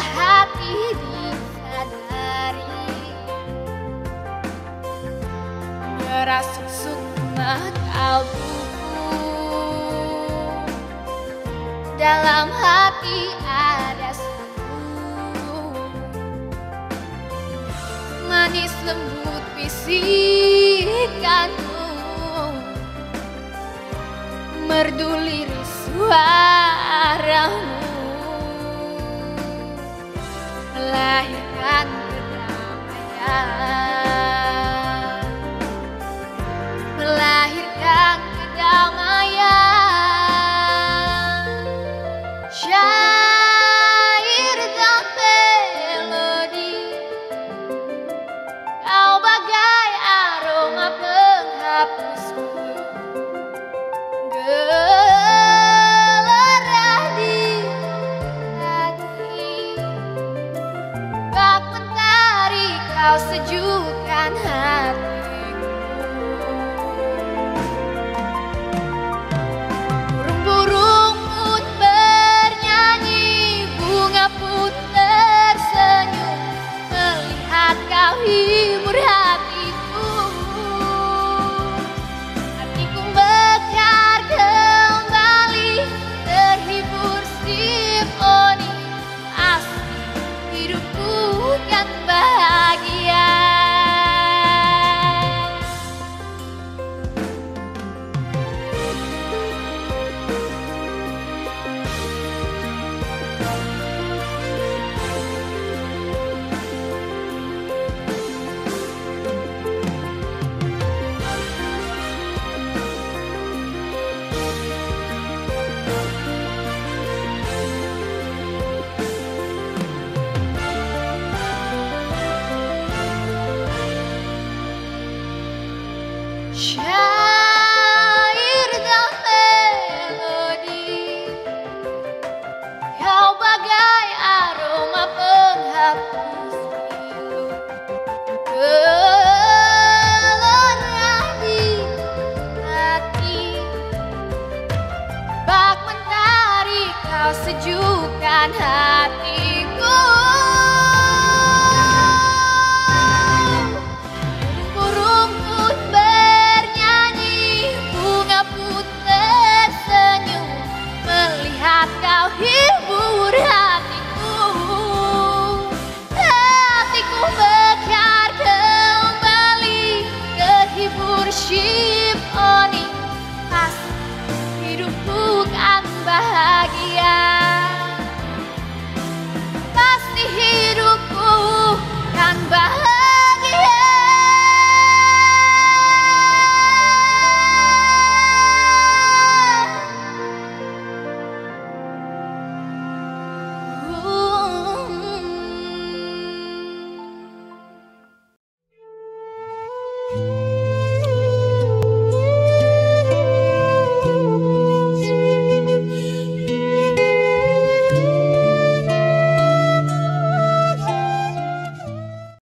hati disadari. Merasuk sukma kalbuku Dalam hati ada saku Manis lembut bisikanmu Merdu lirik kau sejukkan hatiku. Burung-burung pun bernyanyi Bunga pun tersenyum. Melihat kau hibur Syair dan melodi. Kau bagai aroma penghapus pilu Gelorah di hati. Bak mentari kau sejukkan hati